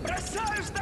Бросаешь, да?